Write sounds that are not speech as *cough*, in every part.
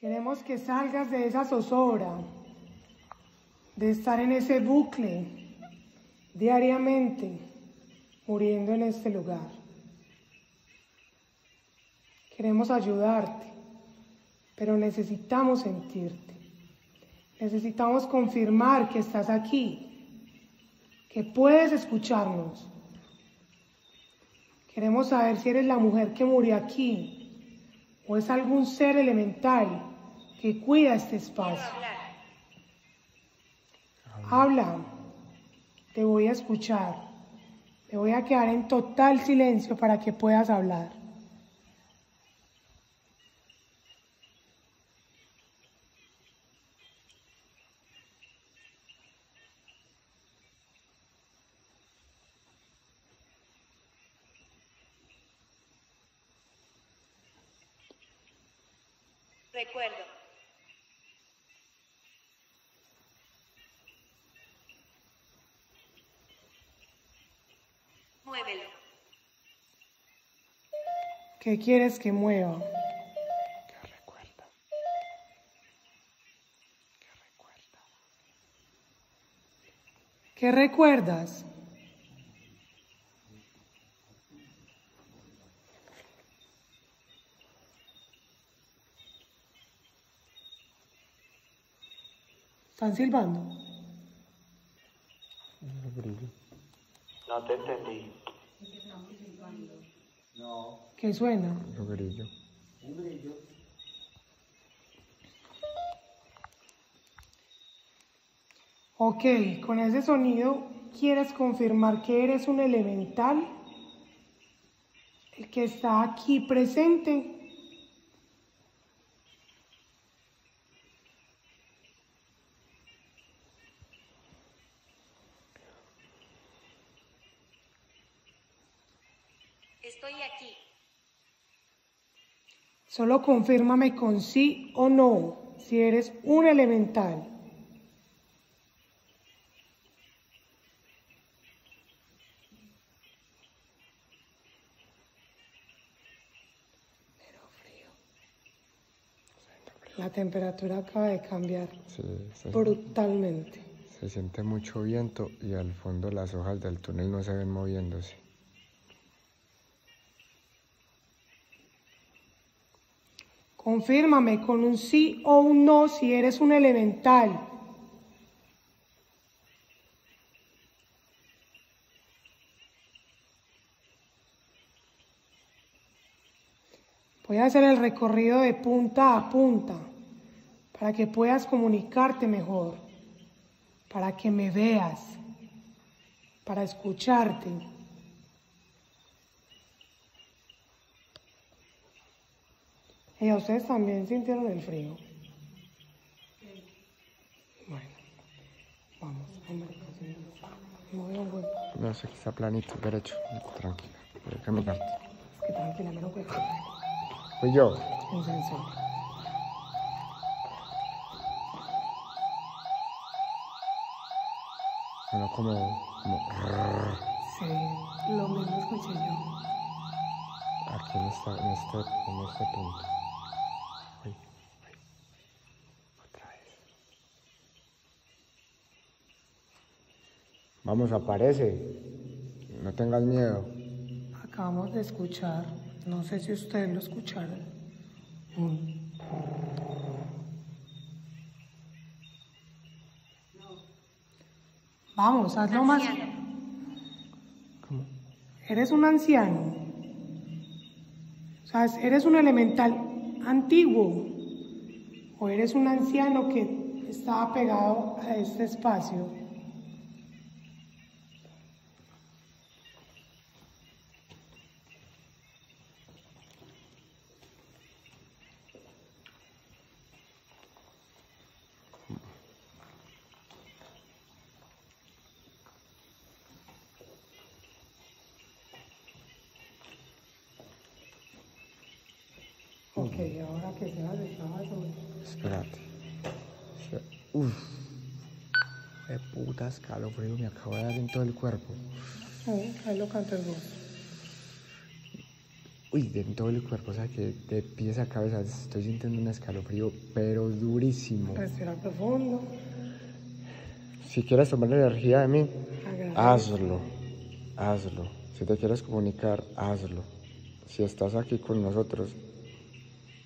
Queremos que salgas de esa zozobra, de estar en ese bucle diariamente, muriendo en este lugar. Queremos ayudarte, pero necesitamos sentirte. Necesitamos confirmar que estás aquí, que puedes escucharnos. Queremos saber si eres la mujer que murió aquí o es algún ser elemental que cuida este espacio. Habla, te voy a escuchar, te voy a quedar en total silencio para que puedas hablar. Recuerdo. ¿Qué quieres que mueva? ¿Qué recuerda? ¿Qué recuerda? ¿Qué recuerdas? ¿Están silbando? No te entendí. ¿Qué suena? El brillo. Ok, con ese sonido, ¿quieres confirmar que eres un elemental? El que está aquí presente. Solo confírmame con sí o no si eres un elemental. Pero frío. La temperatura acaba de cambiar Sí, brutalmente. se siente mucho viento y al fondo las hojas del túnel no se ven moviéndose. Confírmame con un sí o un no si eres un elemental. Voy a hacer el recorrido de punta a punta para que puedas comunicarte mejor, para que me veas, para escucharte. ¿Y a ustedes también sintieron el frío? Bueno, vamos, no un sé, está planito, derecho. Tranquila, voy a caminarte. Es que tranquila, me lo hueco. Fui yo. En serio. Bueno, como, como Sí, lo mismo escuché yo. aquí en, esta, en, este, en este punto. Uy, uy. Otra vez. Vamos, aparece. No tengas miedo. Acabamos de escuchar, no sé si ustedes lo escucharon. un- Vamos, hazlo más. Anciano. ¿Cómo? Eres un anciano. O sea, eres un elemental antiguo. O eres un anciano que estaba pegado a este espacio. Ok, ahora que de. Espérate. Uf. De puta escalofrío me acabo de dar en todo el cuerpo. Oh, ahí lo cantas vos. Uy, de todo el cuerpo, o sea que de pies a cabeza estoy sintiendo un escalofrío, pero durísimo. Respira profundo. Si quieres tomar energía de mí, Agradece. hazlo, hazlo. Si te quieres comunicar, hazlo. Si estás aquí con nosotros,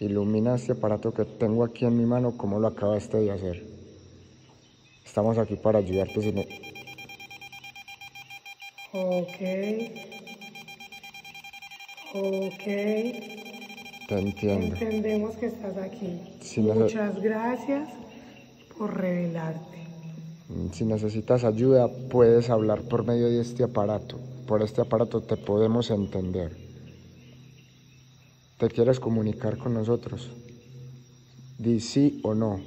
ilumina este aparato que tengo aquí en mi mano como lo acabaste de hacer. Estamos aquí para ayudarte. Si ne- Ok. Ok. Te entiendo. Entendemos que estás aquí. No Muchas gracias por revelarte. Si necesitas ayuda, puedes hablar por medio de este aparato. Por este aparato te podemos entender. ¿Te quieres comunicar con nosotros? Di sí o no.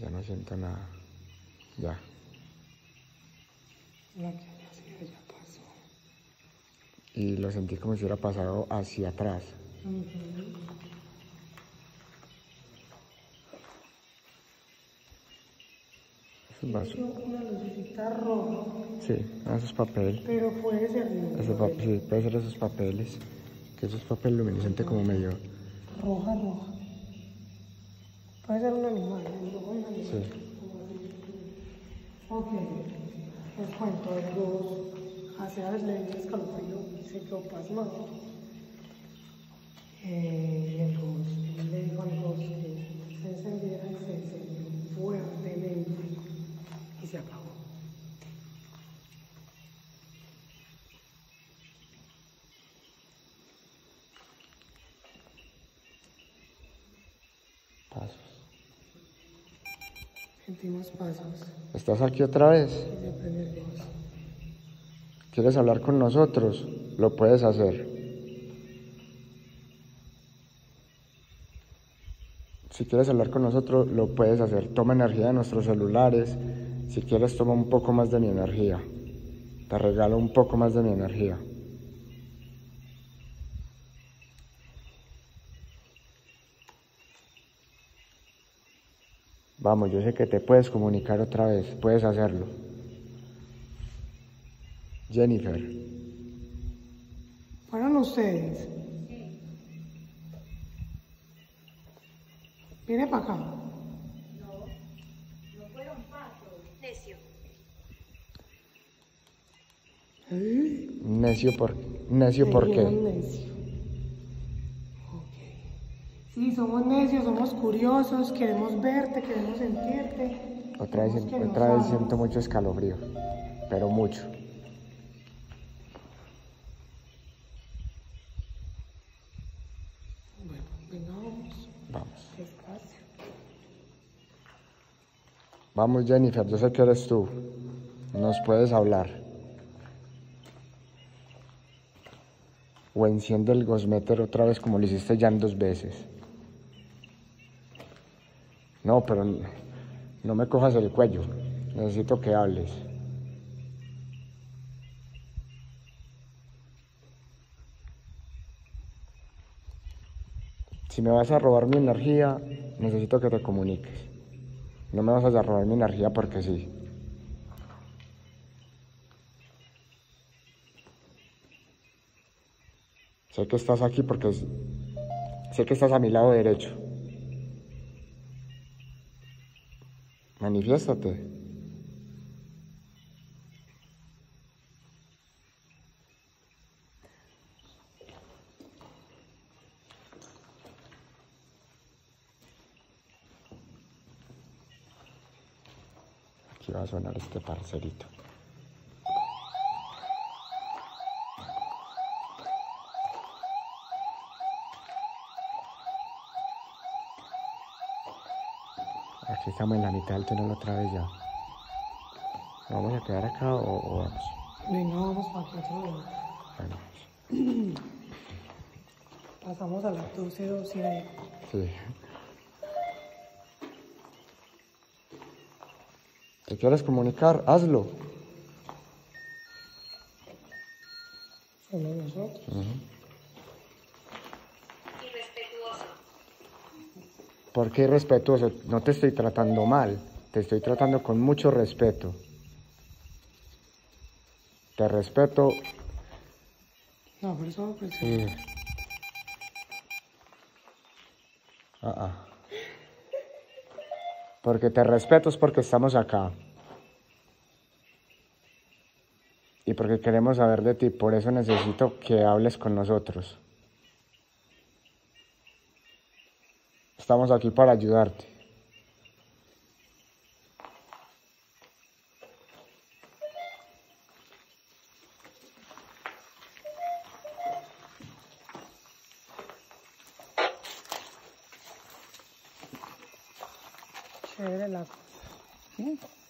Ya no siento nada. Ya. Que pasó. Y lo sentí como si hubiera pasado hacia atrás. Vaso. Sí, eso es papel. pero puede ser sí, puede ser esos papeles. Que eso es papel luminiscente como medio. roja, roja. Puede ser un animal, un. Sí. Ok, les cuento, el Gus hace a veces le dio escalofrío y se quedó pasmado. Eh, Gus le dijo al Gus que se encendiera y se encendió fuertemente se apagó. Pasos. Sentimos pasos ¿Estás aquí otra vez? ¿Quieres hablar con nosotros? Lo puedes hacer. Si quieres hablar con nosotros, lo puedes hacer. Toma energía de nuestros celulares. Si quieres, toma un poco más de mi energía. Te regalo un poco más de mi energía. Vamos, yo sé que te puedes comunicar otra vez. Puedes hacerlo. Jennifer. ¿Fueron ustedes? Viene para acá. Necio. Necio por, necio por qué. necio. Ok. Sí, somos necios, somos curiosos, queremos verte, queremos sentirte. Otra vez, otra vez siento mucho escalofrío, pero mucho. Bueno, venga, vamos. Vamos. Vamos Jennifer, yo sé que eres tú. Nos puedes hablar. O enciende el gosmeter otra vez como lo hiciste ya en dos veces. No, pero no me cojas el cuello. Necesito que hables. Si me vas a robar mi energía, necesito que te comuniques. No me vas a robar mi energía porque sí. Sé que estás aquí porque sé que estás a mi lado derecho. Manifiéstate. Aquí va a sonar este parcerito. Aquí estamos en la mitad del túnel otra vez ya. ¿Nos ¿Vamos a quedar acá o, o vamos? Venga, vamos para que otro *clears throat* Pasamos a las 12, 12 y ahí. sí. ¿Te quieres comunicar? Hazlo. Nosotros. Irrespetuoso. ¿Por qué irrespetuoso? No te estoy tratando mal. Te estoy tratando con mucho respeto. Te respeto No, pero eso pues, y... Ah, ah. Porque te respeto es porque estamos acá. Y porque queremos saber de ti, por eso necesito que hables con nosotros. Estamos aquí para ayudarte. Chévere la cosa.